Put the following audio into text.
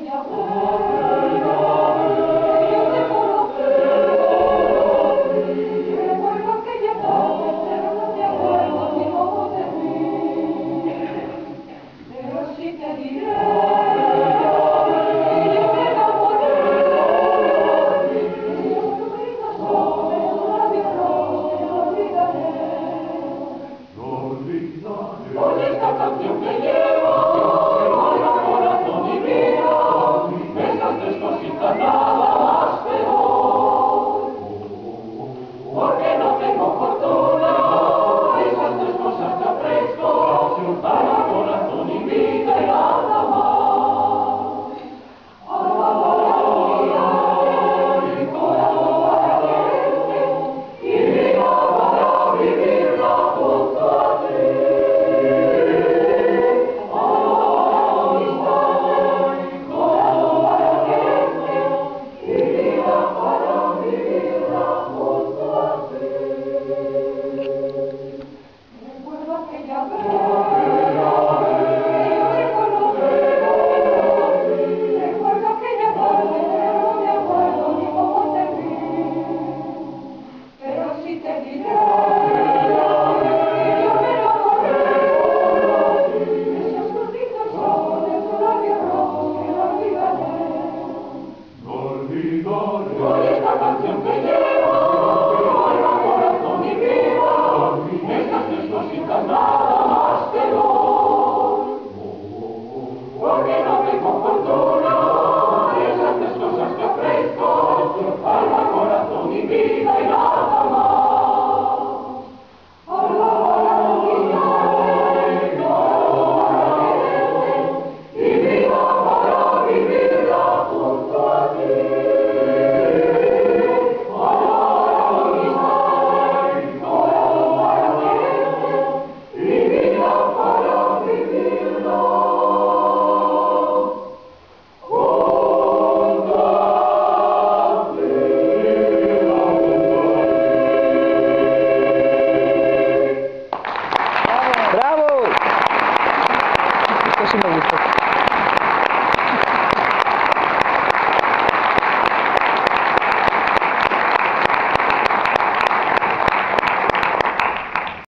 melhor glory. Mr.